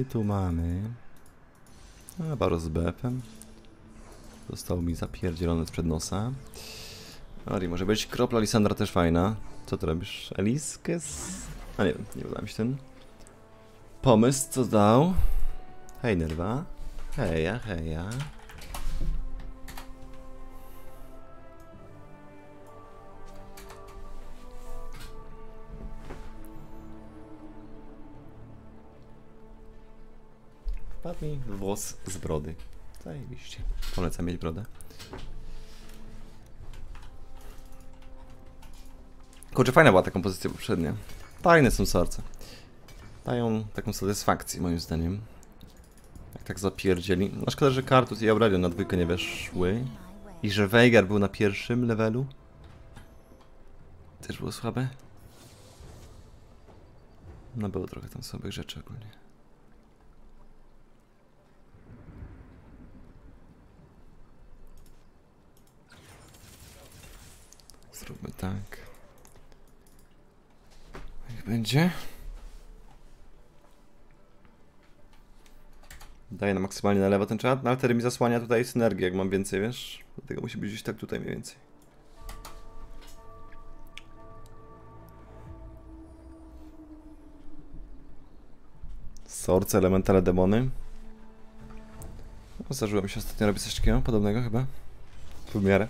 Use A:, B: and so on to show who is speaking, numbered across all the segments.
A: I tu mamy... A, baro z BF-em. Został mi zapierdzielony sprzed nosa. Ari, może być. Kropla Lisandra też fajna. Co ty robisz? Eliskes? A nie wiem, nie uda mi się ten pomysł, co dał. Hej, Nerwa. Heja, heja. Wpadł mi włos z brody. Zajebiście. Polecam mieć brodę. Kurczę, fajna była ta kompozycja poprzednia. Fajne są serce. Dają taką satysfakcję, moim zdaniem. Jak tak zapierdzieli. No szkoda, że Kartus i Aurelion na dwójkę nie weszły. I że Veigar był na pierwszym levelu. Też było słabe. No było trochę tam słabych rzeczy ogólnie. Tak. Niech będzie. Daję na maksymalnie na lewo ten czat, no ale wtedy mi zasłania tutaj synergię, jak mam więcej, wiesz? Dlatego musi być gdzieś tak tutaj mniej więcej. Sorce, elementale, demony. No, Zdarzyło mi się ostatnio robić coś takiego, podobnego chyba. W miarę.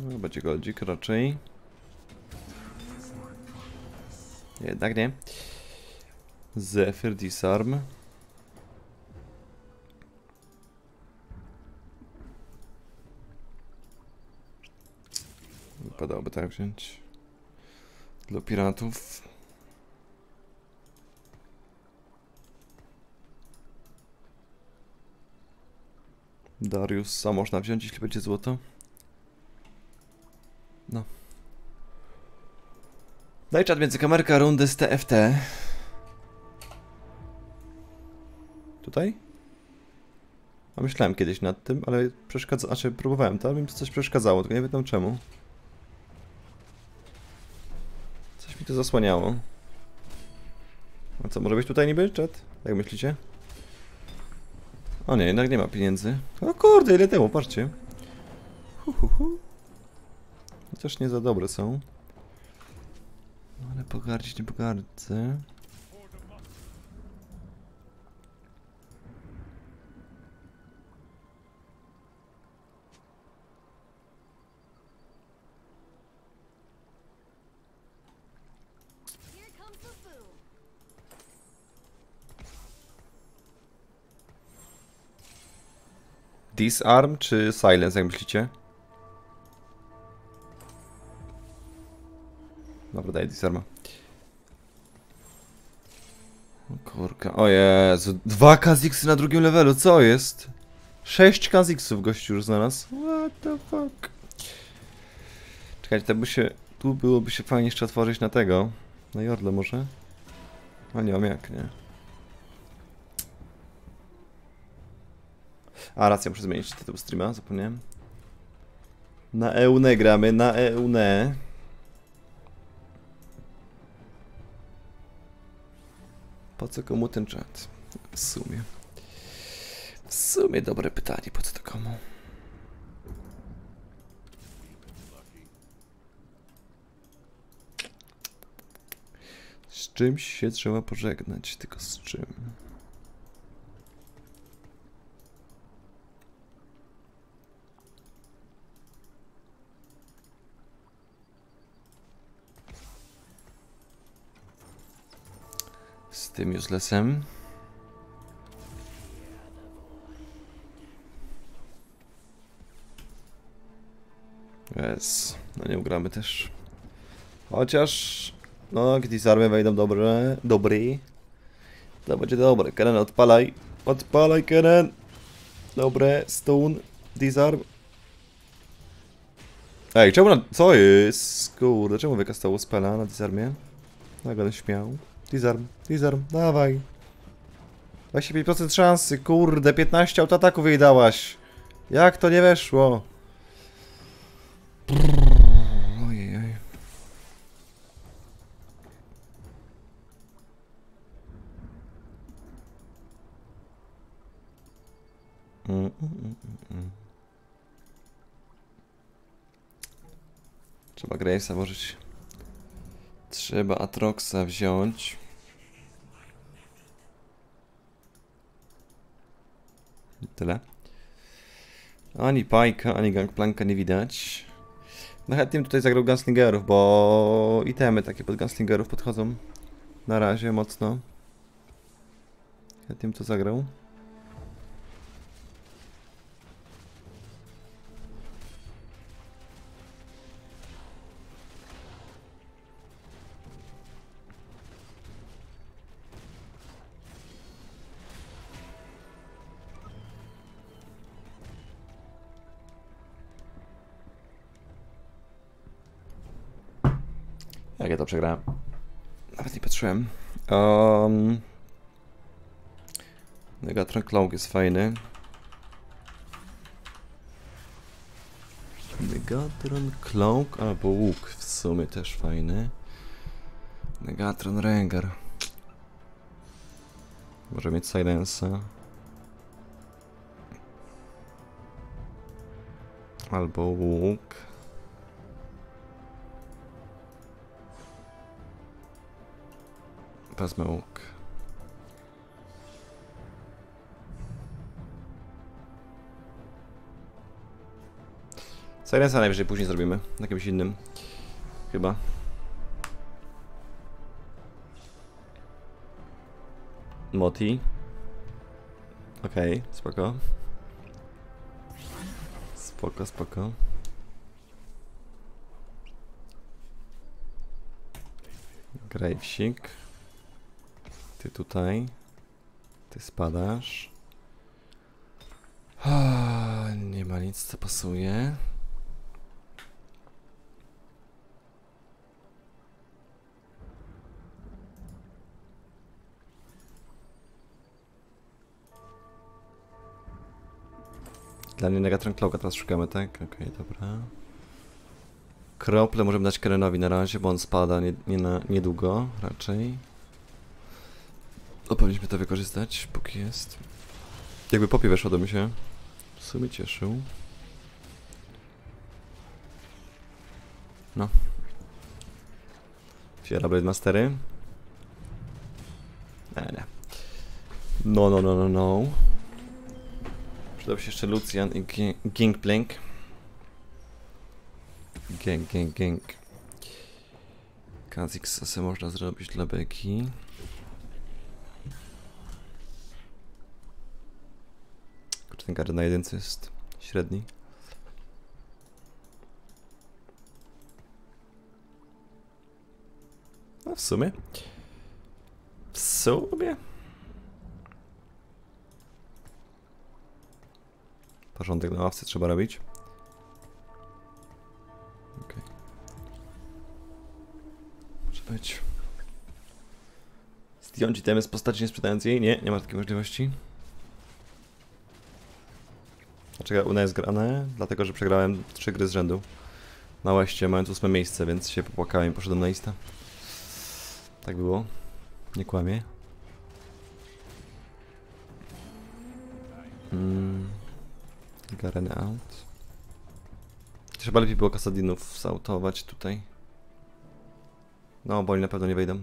A: No, będzie goldzik raczej. Jednak nie. Zephyr Disarm. Wypadałoby tak wziąć. Dla piratów. Darius, a można wziąć, jeśli będzie złoto. No. Daj czat między kamerka rundy z TFT. Tutaj? A myślałem kiedyś nad tym, ale przeszkadza... Znaczy próbowałem ale mi coś przeszkadzało, tylko nie wiem czemu. Coś mi to zasłaniało. A co, może być tutaj niby czat? Jak myślicie? O nie, jednak nie ma pieniędzy. O kurde, ile temu, patrzcie. Hu, hu, hu. Chociaż nie za dobre są. No, Ale pogardzić nie pogardzę. Disarm czy Silence, jak myślicie? Dobra, daję Disarma. Kurka, o Jezu, dwa Kaziksy na drugim levelu, co jest? Sześć Kaziksów gościu już znalazł. What the fuck? Czekajcie, to by się, tu byłoby się fajnie jeszcze otworzyć na tego. Na Jordle może? Ale nie mam jak, nie? A, racja, muszę zmienić tytuł streama, zapomniałem. Na EUNE gramy, na EUNE. Po co komu ten czat? W sumie. W sumie dobre pytanie, po co to komu? Z czymś się trzeba pożegnać, tylko z czym? Tym uselessem. Jest. No nie ugramy też. Chociaż... No, Disarmy wejdą dobre. Dobry. To będzie dobre. Kenen, odpalaj. Odpalaj, Kenen. Dobre. Stone. Disarm. Ej, czemu na... Co jest? Kurde, czemu wykastało spela na Disarmie? Będę śmiał. Disarm, disarm, dawaj. 25% szansy, kurde, 15 autoataków jej dałaś. Jak to nie weszło? Mm, mm, mm, Trzeba Gravesa włożyć. Trzeba Atroxa wziąć. Tyle. Ani Pajka, ani Gangplanka nie widać. No chętnie tutaj zagrał Gunslingerów, bo itemy takie pod Gunslingerów podchodzą. Na razie mocno. Chętnie to zagrał. Jak ja to przegrałem? Nawet nie patrzyłem. Um, Megatron Cloak jest fajny. Megatron Cloak albo łuk w sumie też fajny. Megatron Rengar. Może mieć Silensa. Albo łuk. Wezmę łuk. Silensa najwyżej później zrobimy. Na jakimś innym. Chyba. Moti. Okej, okay, spoko. Spoko, spoko. Gravesik. Ty tutaj. Ty spadasz. Nie ma nic, co pasuje. Dla mnie Negatron Cloaka teraz szukamy, tak? Okej, okay, dobra. Krople możemy dać Kerenowi na razie, bo on spada nie, nie na, niedługo raczej. No powinniśmy to wykorzystać, póki jest. Jakby popie weszło, to by się w sumie cieszył. No. Fiera Blade Mastery. Nie, nie. No, no, no, no, no. Przydał się jeszcze Lucian i Gingplink. Gang, gang, gang. Kazix można zrobić dla beki. Ten garden na jedynce jest średni. No w sumie. W sumie. Porządek na ławce trzeba robić. Okej. Okay. Może być. Zdjąć itemy z postaci nie sprzedając jej? Nie, nie ma takiej możliwości. Dlaczego Una jest grane? Dlatego, że przegrałem trzy gry z rzędu. Na łeście, mając ósme miejsce, więc się popłakałem i poszedłem na listę. Tak było. Nie kłamie. Mm. Garen out. Chyba lepiej było kasadinów zautować tutaj. No, bo oni na pewno nie wejdą.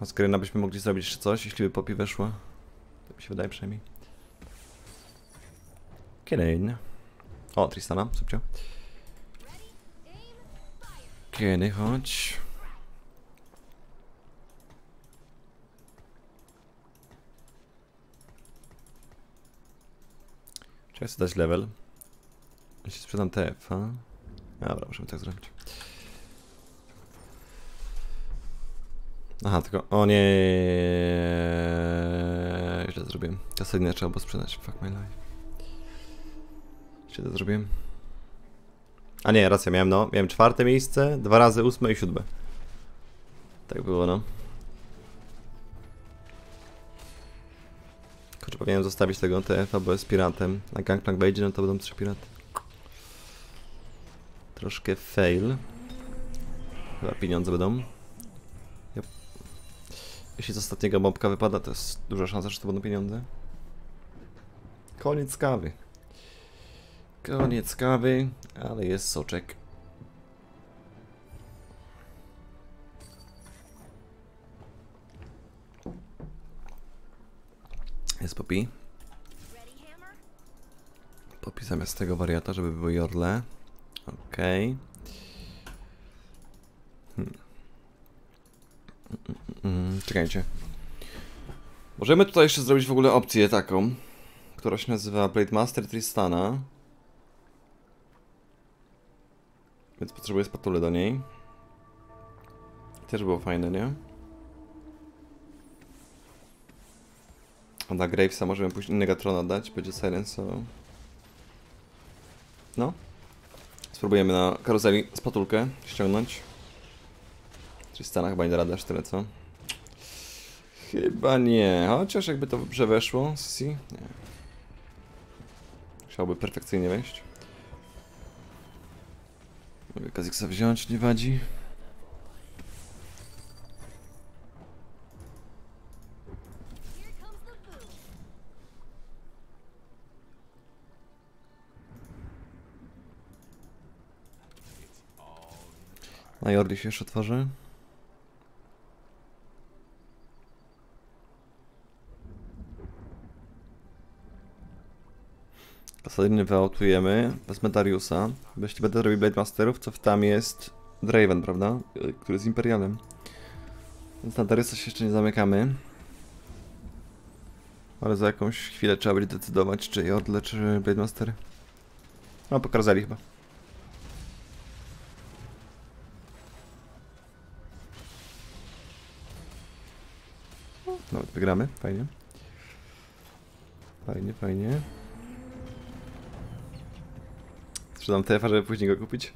A: A z Garyna byśmy mogli zrobić jeszcze coś, jeśli by Poppy weszła. To mi się wydaje przynajmniej. Kenny. O, Tristana, subcio. Kenny, chodź. Trzeba sobie dać level. Jeśli sprzedam TF, a? Dobra, możemy tak zrobić. Aha, tylko... O nie, Źle zrobiłem. Kasadinę trzeba było sprzedać. Fuck my life. Źle to zrobiłem. A nie, racja, miałem no. Miałem czwarte miejsce, dwa razy ósme i siódme. Tak było, no. Kurczę, powinienem zostawić tego TF-a, bo jest piratem. Na Gangplank wejdzie, no to będą trzy piraty. Troszkę fail. Chyba pieniądze będą. Yep. Jeśli z ostatniego mobka wypada, to jest duża szansa, że to będą pieniądze. Koniec kawy. Koniec kawy, ale jest soczek. Jest Poppy. Popi zamiast tego wariata, żeby były jodle. Okej. Okay. Czekajcie. Możemy tutaj jeszcze zrobić w ogóle opcję taką, która się nazywa Blade Master Tristana. Więc potrzebuję spatulę do niej. Też było fajne, nie? A na Gravesa możemy pójść innego trona dać, będzie Silenso. No. Spróbujemy na karuzeli spatulkę ściągnąć. Tristana chyba nie da tyle, co? Chyba nie, chociaż jakby to dobrze weszło, Sisi? Nie. Perfekcyjnie wejść. Mogę Kaziksa wziąć, nie wadzi. Na Jordi się jeszcze otworzy. Kasadiny wyautujemy. Wezmę Dariusa. Bo jeśli będę robił Blade Masterów, to w tam jest Draven, prawda? Y, Który jest Imperialem. Więc na Dariusa się jeszcze nie zamykamy. Ale za jakąś chwilę trzeba będzie decydować, czy Jodle, czy Blade Mastery. No, pokazali chyba. Nawet wygramy, fajnie. Fajnie, fajnie. Sprzedam TF, żeby później go kupić.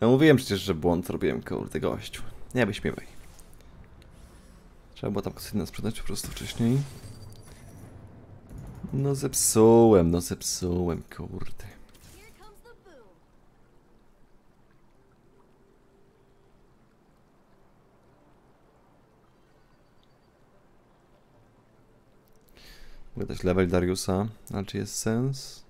A: No mówiłem przecież, że błąd robiłem, kurde gościu. Nie wyśmiewaj. Trzeba było tam kosynę sprzedać po prostu wcześniej. No zepsułem, no zepsułem, kurde. Mogę dać level Dariusa, ale czy jest sens?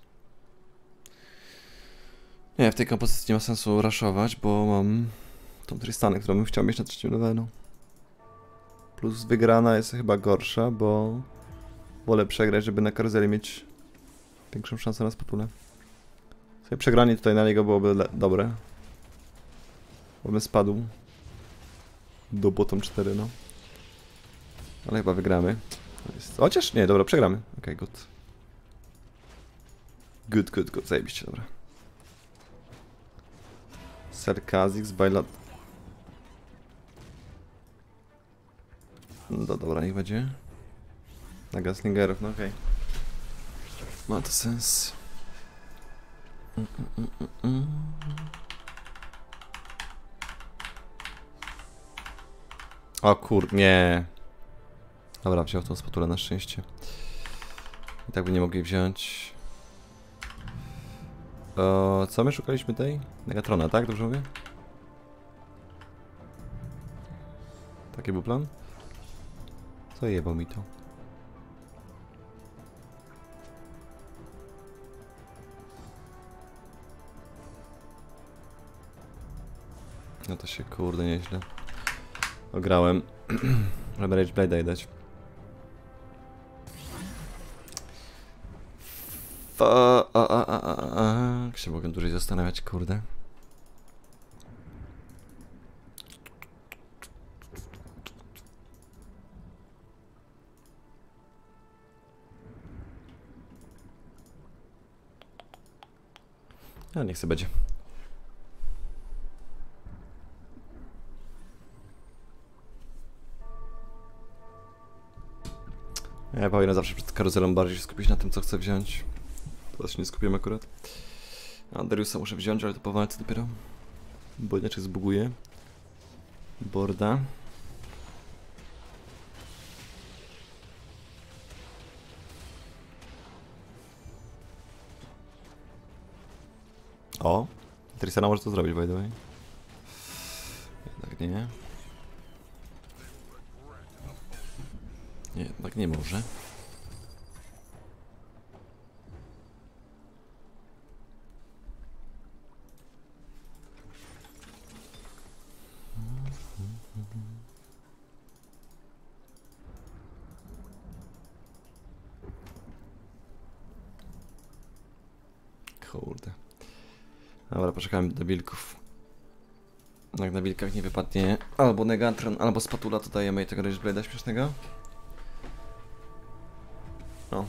A: Nie, w tej kompozycji nie ma sensu raszować, bo mam tą Tristanę, którą bym chciał mieć na trzecim levelu. Plus wygrana jest chyba gorsza, bo wolę przegrać, żeby na karuzeli mieć większą szansę na spatulę. Sobie przegranie tutaj na niego byłoby dobre. Bo bym spadł do bottom 4, no. Ale chyba wygramy. Chociaż nie, dobra, przegramy. Okej, good. Good, good, good. Zajebiście, dobra. Sarkazix, Bailat... No dobra, niech będzie. Na Gaslingerów, no okej. Ma to sens. Mm, mm, mm. O kur... nie. Dobra, wziął tą spatulę na szczęście. I tak by nie mogli wziąć. O, co my szukaliśmy tej? Negatrona, tak? Dobrze mówię? Taki był plan? Co jebał mi to? No to się kurde nieźle ograłem, żeby Rage Blade'a dać. Jak się mogę dłużej zastanawiać, kurde. A niech sobie będzie. Ja powinien zawsze przed karuzelą bardziej się skupić na tym, co chcę wziąć. Teraz się nie skupiłem akurat. A Dariusa muszę wziąć, ale to po walce dopiero. Bo inaczej zbuguje. Borda. O! Trisana może to zrobić, by the way. Jednak. Nie, jednak nie może. Kurde. Dobra, poczekamy do wilków. Jak na wilkach nie wypadnie albo Negatron, albo Spatula, to dajemy jej tego Rage Blade'a śmiesznego. No.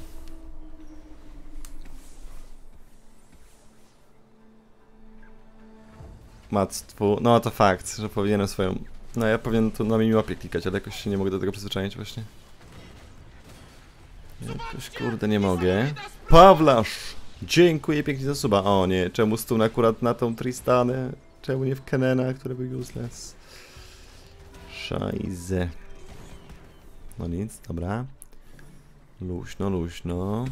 A: Mactwu, no to fakt, że powinienem swoją... No ja powinien tu na miniłapie klikać, ale jakoś się nie mogę do tego przyzwyczaić właśnie. Jakoś kurde nie mogę. Pawlasz! Dziękuję pięknie za suba. O nie, czemu stun akurat na tą Tristanę? Czemu nie w Kenena, który był useless? Szajze. No nic, dobra. Luźno, luźno.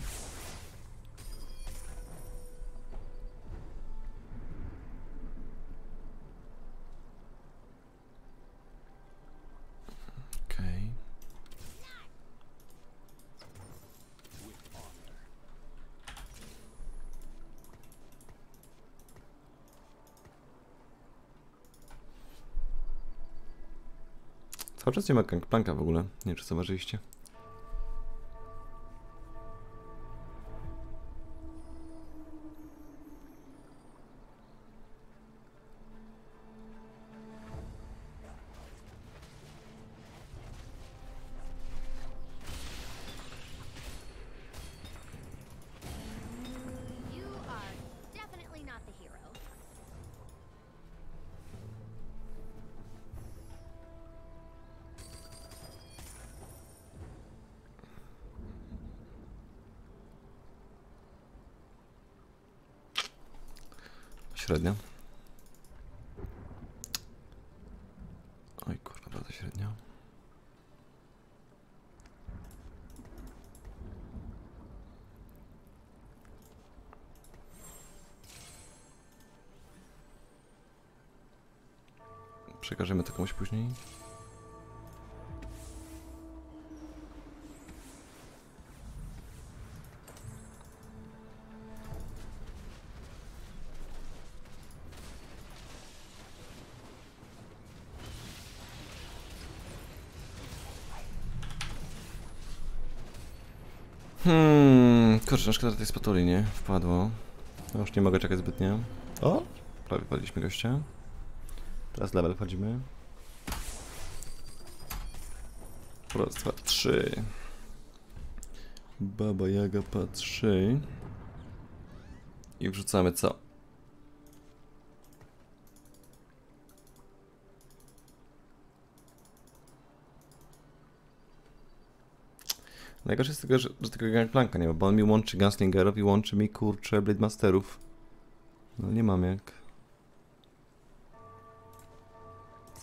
A: Cały czas nie ma gangplanka w ogóle. Nie wiem, czy zauważyliście. Średnio. Oj kurwa, bardzo średnio. Przekażemy to komuś później. Kurczę, szkoda, tej spatuli nie wpadło. No już nie mogę czekać zbytnio. O, prawie wpadliśmy gościa. Teraz level wchodzimy. Raz, dwa, trzy. Baba Jaga patrzy. I wrzucamy co? Najgorsze jest tego, że, że tego gangplanka nie ma, bo on mi łączy Gunslingerów i łączy mi kurcze Blade Masterów. No nie mam jak.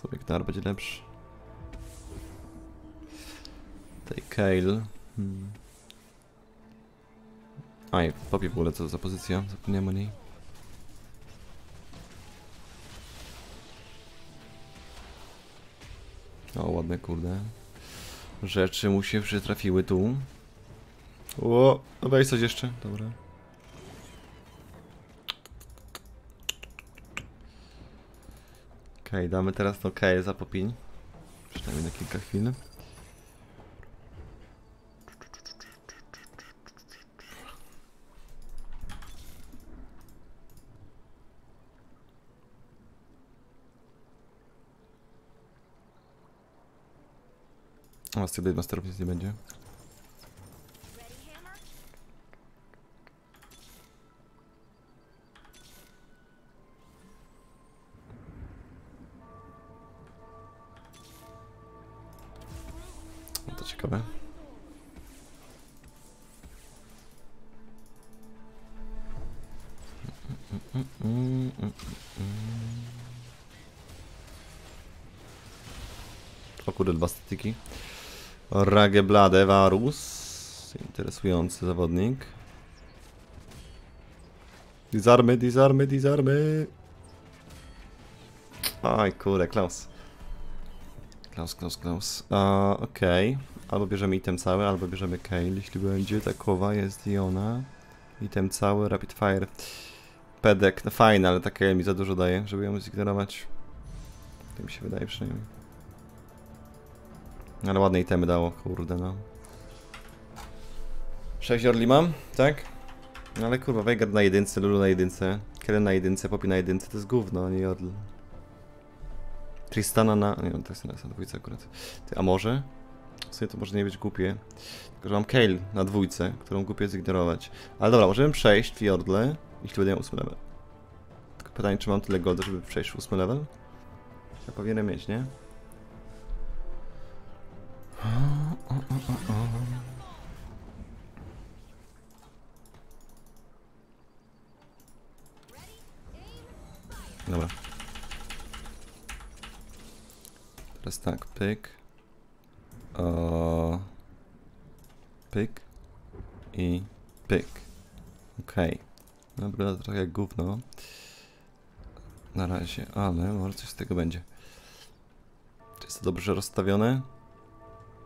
A: Sobie Gnar będzie lepszy. Tej Kale. Hmm. Aj, popie w ogóle co za pozycja, zapomniałem o niej. O, ładne kurde. Rzeczy mu się przytrafiły tu. O, no weź coś jeszcze, dobra. Okej, damy teraz to K za popień. Przynajmniej na kilka chwil. A z tych Blade Masterów nic nie będzie. Rageblade Varus. Interesujący zawodnik. Disarmy, disarmy, disarmy. Aj, kurde, Klaus. Klaus, Klaus, Klaus. A, Okej. Albo bierzemy item cały, albo bierzemy Kale, jeśli będzie takowa, jest i. Item cały, Rapid Fire. Pedek, no fajne, ale takie mi za dużo daje, żeby ją zignorować. Tak mi się wydaje przynajmniej. Ale ładne itemy dało, kurde no. 6 orli mam, tak? No ale kurwa, Veigar na jedynce, Lulu na jedynce, Keren na jedynce, Poppy na jedynce, to jest gówno, a nie Jodl. Tristana na... nie no, to jest na dwójce akurat. Ty, a może? W sumie to może nie być głupie. Tylko, że mam Kale na dwójce, którą głupie zignorować. Ale dobra, możemy przejść w Jordle, jeśli będę miał 8 level. Tylko pytanie, czy mam tyle golda, żeby przejść w 8 level? Ja powinienem mieć, nie? O, o, o, o. Dobra. Teraz tak, pyk. O... Pyk. I pyk. Okej. Dobra, trochę jak gówno. Na razie, ale może coś z tego będzie. Czy jest to dobrze rozstawione?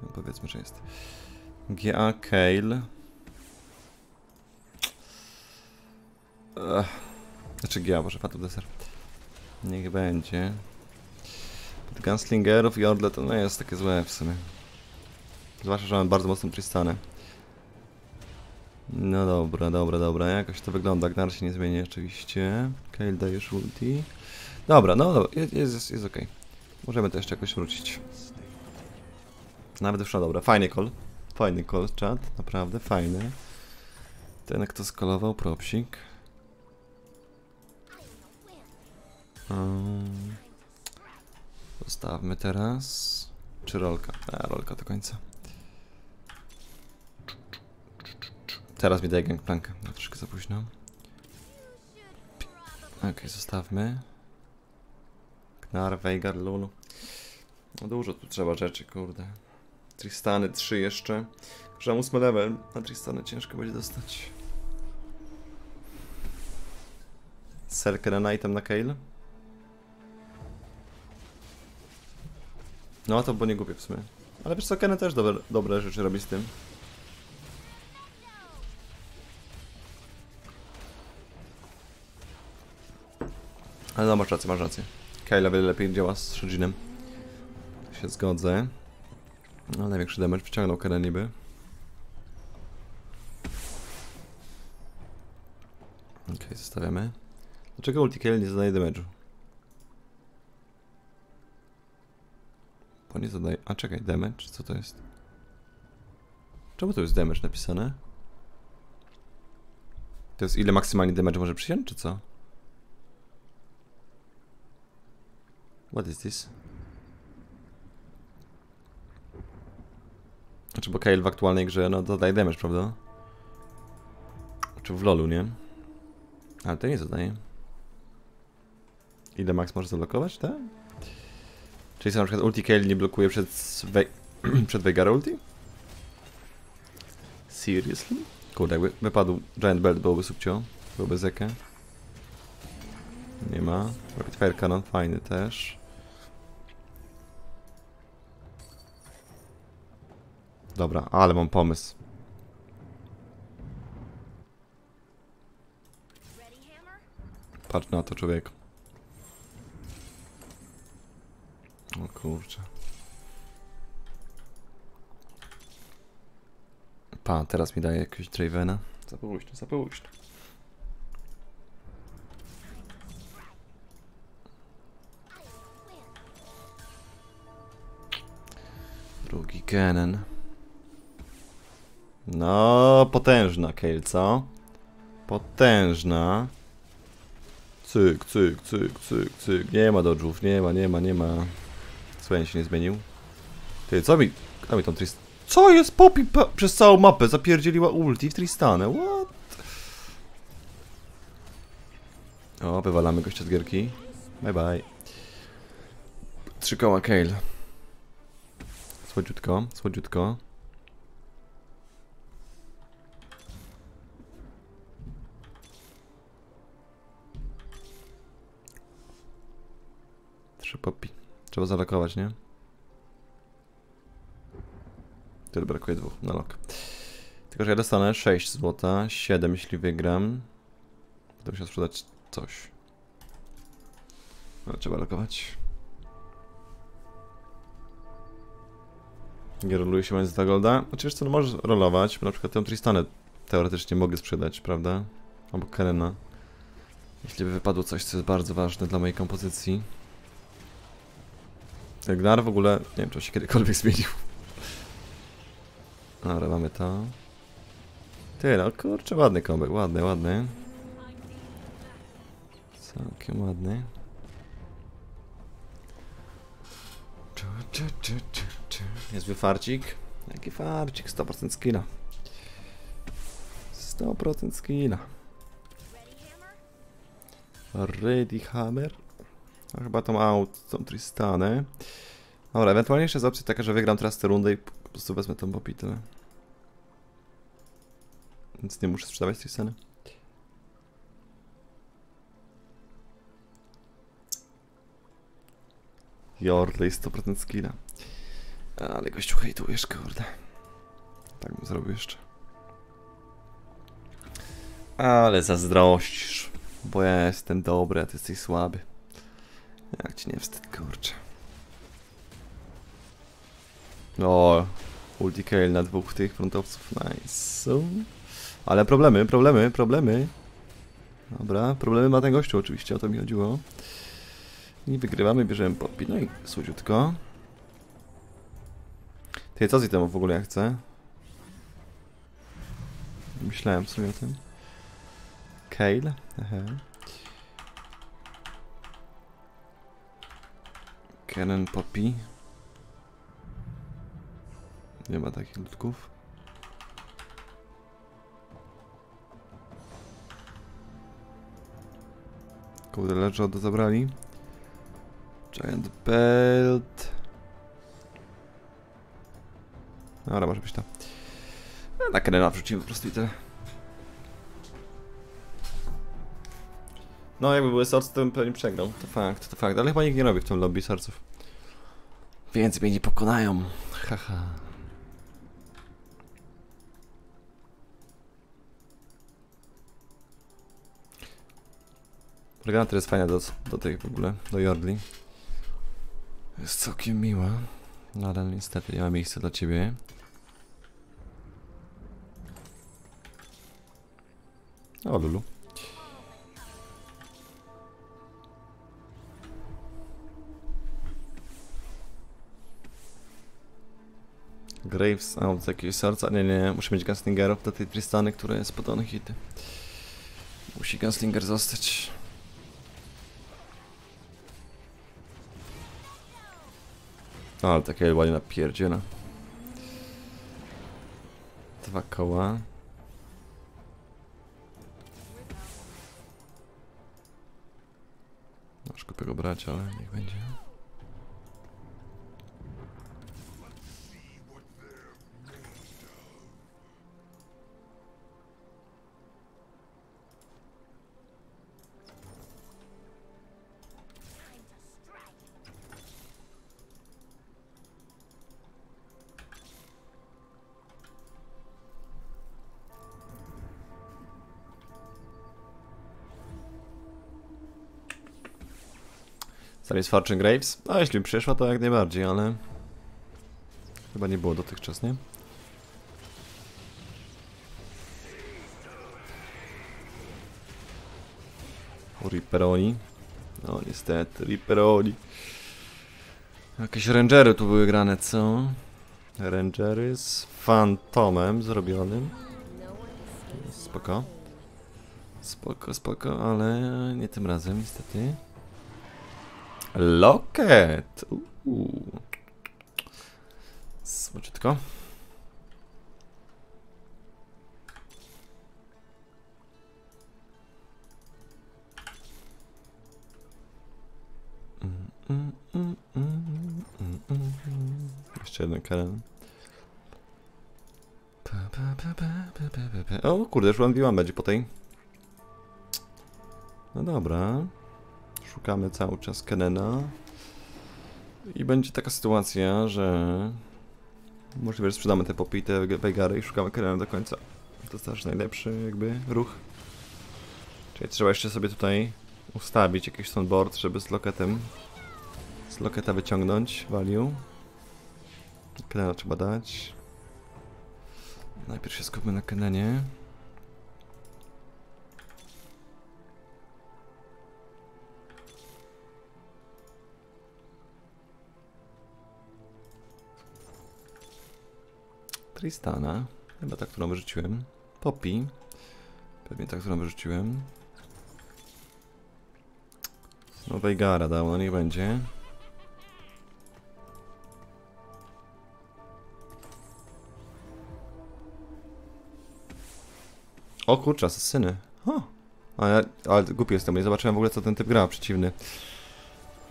A: No powiedzmy, że jest. GA Kale. Ech. Znaczy GA, może Fatum Deser. Niech będzie. Gunslingerów i Ordle to nie jest takie złe w sumie. Zwłaszcza, że mamy bardzo mocną Tristanę. No dobra, dobra, dobra. Jakoś to wygląda. Gnar się nie zmieni oczywiście. Kale dajesz ulti. Dobra, no dobra, jest, jest, jest okej. Możemy to jeszcze jakoś wrócić. Nawet no dobra. Fajny call. Fajny call, czat. Naprawdę fajny. Ten, kto skolował, propsik. Um, zostawmy teraz. Czy rolka? A, rolka do końca. Teraz mi daje gangplankę. No, troszkę za późno. Okej, zostawmy. Gnar, Veigar, Lulu. No dużo tu trzeba rzeczy, kurde. Tristany 3 jeszcze. Że mam 8 level. Na Tristany ciężko będzie dostać. Serker na item na Kale. No to było nie głupie w sumie. Ale wiesz co, Kenny też dobre, dobre rzeczy robi z tym. Ale no masz rację, masz rację. O wiele lepiej działa z Shojinem. Się zgodzę. No największy damage przyciągnął Kenny niby. Okej, zostawiamy. Dlaczego ulti Kale nie zadaje damage'u? Bo nie zadaje... A czekaj, damage? Co to jest? Czemu to jest damage napisane? To jest ile maksymalnie damage może przyjąć, czy co? What is this? Znaczy, bo Kale w aktualnej grze, no dodaje damage, prawda? Czy w lolu, nie? Ale to nie zadaje. Ile max może zablokować, tak? Czyli co, na przykład ulti Kale nie blokuje przed, We przed ulti? Seriously? Kurde, jakby wypadł Giant Belt, byłoby subcio. Byłoby zekę. Nie ma. Rapid Fire Cannon, fajny też. Dobra, ale mam pomysł. Patrz na to, człowiek. O kurczę. Pa, teraz mi daje jakiegoś Dravena. Za późno, za późno. Drugi Kennen. No, potężna Kale, co? Potężna. Cyk, cyk, cyk, cyk, cyk. Nie ma dodżów, nie ma, nie ma, nie ma. Słowem się nie zmienił. Ty, co mi... Kto mi tą Trist... Co jest Poppy przez całą mapę? Zapierdzieliła ulti w Tristanę, what? O, wywalamy gościa z gierki. Bye bye. Trzy koła Kale. Słodziutko, słodziutko. Trzeba zalokować, nie? Tyle brakuje dwóch na lok. Tylko, że ja dostanę 6 złota, 7 jeśli wygram. Będę musiał sprzedać coś. Ale trzeba lokować. Nie roluje się mając 2 golda. Co, no możesz rolować, bo na przykład tę Tristanę teoretycznie mogę sprzedać, prawda? Albo Kenena. Jeśli by wypadło coś, co jest bardzo ważne dla mojej kompozycji. Ten Gnar w ogóle, nie wiem czy się kiedykolwiek zmienił. Dobra, mamy to. Ty, no kurczę, ładny kombek, ładny, ładny. Całkiem ładny. Czu, czu, czu, czu, czu. Niezły farcik. Jaki farcik, 100% skilla. 100% skilla.
B: Ready, hammer?
A: Hammer. No, chyba tą out, tą Tristanę. Dobra, ewentualnie jeszcze jest opcja taka, że wygram teraz tę rundę i po prostu wezmę tą tyle. Więc nie muszę sprzedawać Tristany. Jordley 100% skilla. Ale gościu hejtujesz, kurde. Tak bym zrobił jeszcze. Ale zazdrościsz. Bo ja jestem dobry, a ty jesteś słaby. Jak ci nie wstyd, kurczę. O, ulti Kale na dwóch tych frontowców, nice. Ale problemy, problemy, problemy. Dobra, problemy ma ten gościu oczywiście, o to mi chodziło. I wygrywamy, bierzemy popi, no i słodziutko. Ty, co z temu w ogóle ja chcę? Myślałem sobie o tym. Kale. Aha. Cannon Poppy. Nie ma takich ludków. Kurde, od zabrali. Giant Belt. Dobra, może być to. Na Canona wrzucimy po prostu i tyle. No, jakby były sorcy, to bym pewnie przegrał. To fakt, to fakt. Ale chyba nikt nie robi w tym lobby sorców. Więc mnie nie pokonają. Haha. Regenator jest fajna do, do tej w ogóle, do Jordli. Jest całkiem miła. No ale niestety nie ma miejsca dla ciebie. O, Lulu. Graves, a od jakiegoś serca? Nie, nie, muszę mieć Gunslingerów do tej Tristany, która jest pod on hity. Musi Gunslinger zostać. Ale takie ładnie napierdziela. Dwa koła. No, kupię go brać, ale niech będzie. Fortune Graves? No, jeśli przyszła, to jak najbardziej, ale... Chyba nie było dotychczas, nie? Ripperoni. No, niestety, Ripperoni. Jakieś rangery tu były grane, co? Rangery z fantomem zrobionym. Spoko. Spoko, spoko, ale nie tym razem, niestety. Loket! Uuu. Jeszcze jeden Karen. O kurde, już 1v1 będzie po tej. No dobra. Szukamy cały czas Kenena. I będzie taka sytuacja, że możliwe, że sprzedamy te popite Vegary i szukamy Kenena do końca. To jest też najlepszy jakby ruch. Czyli trzeba jeszcze sobie tutaj ustawić jakiś soundboard, żeby z loketem z loketa wyciągnąć value. Kenena trzeba dać. Najpierw się skupmy na Kenenie. Tristana. Chyba ta, którą wyrzuciłem. Poppy. Pewnie ta, którą wyrzuciłem. No Veigara dał, no niech będzie. O kurczę, asesyny. Ja, ale głupi jestem, nie zobaczyłem w ogóle co ten typ gra, przeciwny.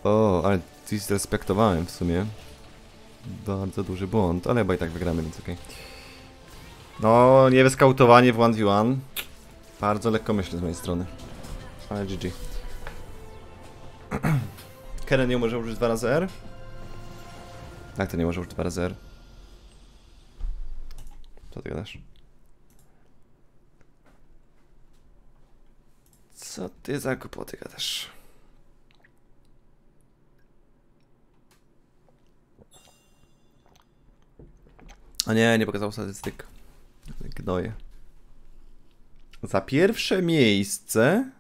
A: O, ale zrespektowałem w sumie. Bardzo duży błąd, ale chyba i tak wygramy, więc okej. No, nie wyskautowanie w 1v1. Bardzo lekko myślę z mojej strony. Ale GG. Keren nie może użyć 2 razy R? Jak to nie może użyć 2 razy R? Co ty gadasz? Co ty za głupoty gadasz? A nie, nie pokazał statystyk. Gnoje. Za pierwsze miejsce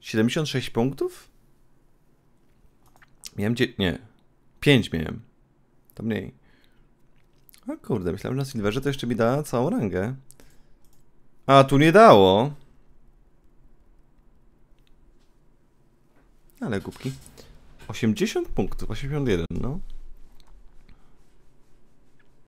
A: 76 punktów? Miałem dzie... nie. 5 miałem. To mniej. A kurde, myślałem, że na Silverze to jeszcze mi da całą rangę. A, tu nie dało. Ale głupki. 80 punktów, 81, no.